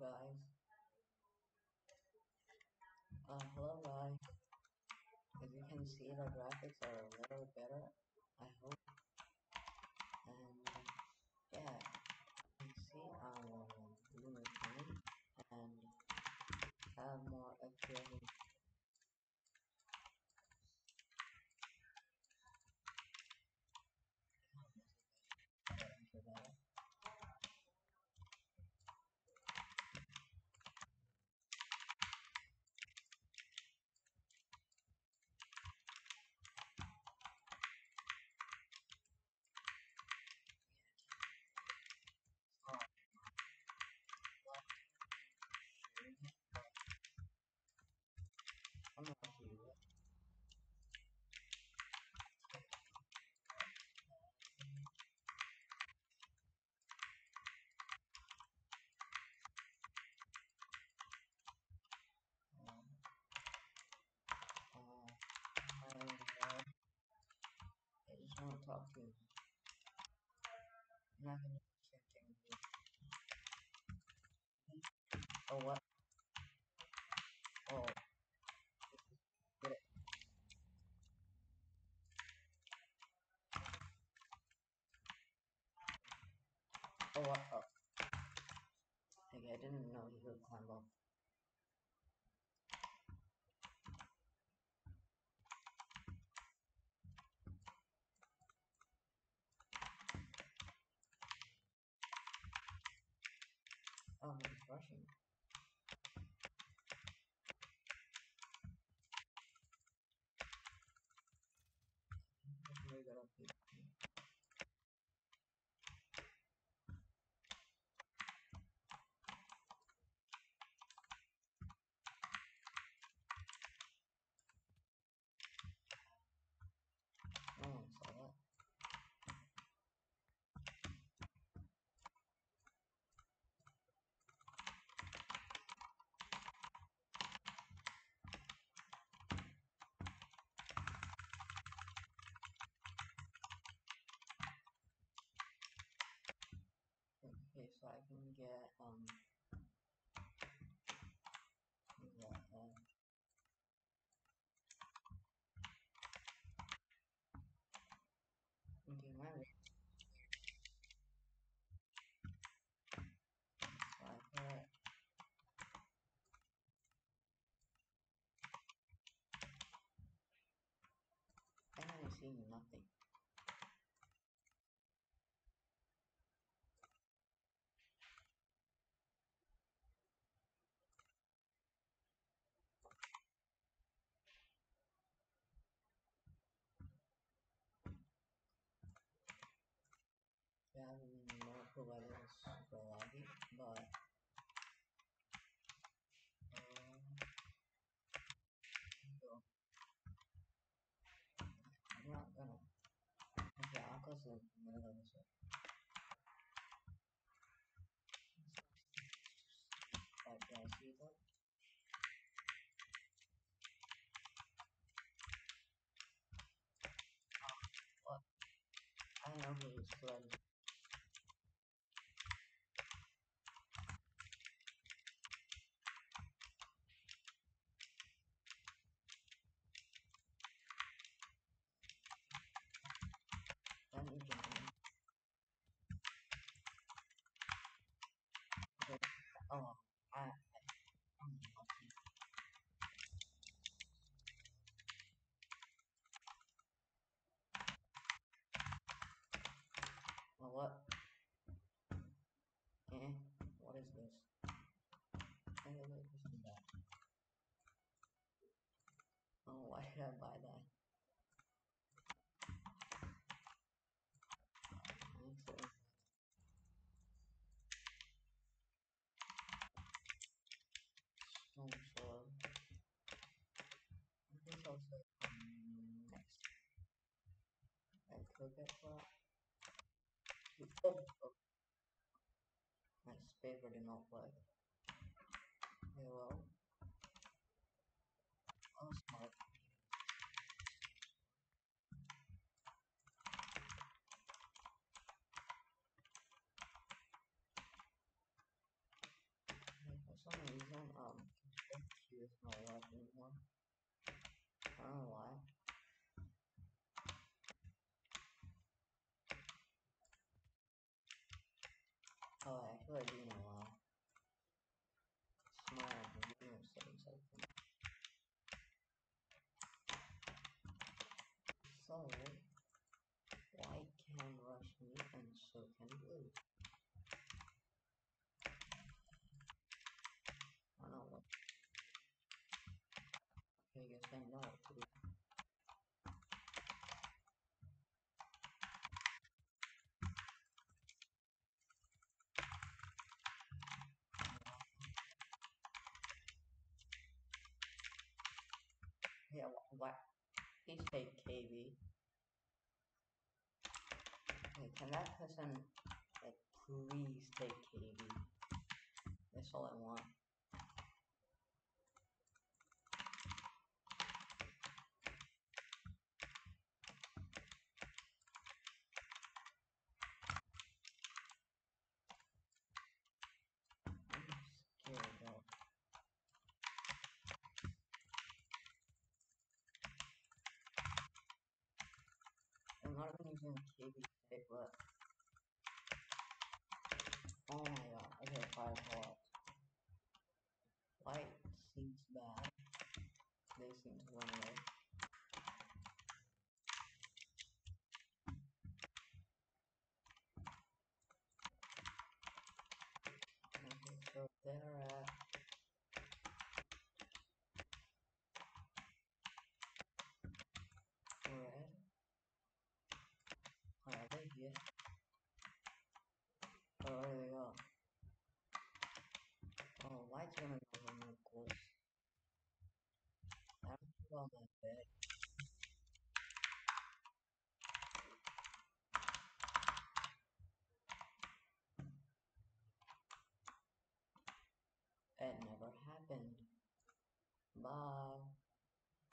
guys. Uh, hello guys. As you can see, the graphics are a little better, I hope. And yeah, you see I'm on Lunar and have more extra I'm not to use it. Um, uh, I, uh, I just want to talk to you. I'm not with you. Oh, what? Oh. Get it. Oh, what? Oh. Okay, I didn't know he could climb up. Oh, he's rushing. That's really good up here. No one saw that. Okay, so I can get, um, get, uh, okay, my put, I haven't seen nothing. Yeah, I mean, more provided is super laggy, but, um, so, I'm not gonna, okay, I'll close the middle of this one. But, yeah, see that? What? I don't know who flooded. Let me jump in. Okay. Oh, I, I'm lucky. Well, what? Eh? What is this? Oh, why did I buy that? Also next. Could get that. Oh, oh. Nice paper did not play. Okay, well. Oh, smart. some reason, um, Q is not allowed anymore. I don't know why. Oh, actually, I do know why. It's my Arduino settings, I think. So, white can rush me, and so can blue. Do. Yeah, what? Please take KB. Okay, can that person, like, please take KB? That's all I want. Even using KB tape, but oh my god, okay, five blocks. Light seems bad. They seem to run away. Okay, so they're here. Oh, there they go. Oh, light's gonna go on of course. I'm on my bed. It never happened. Bye.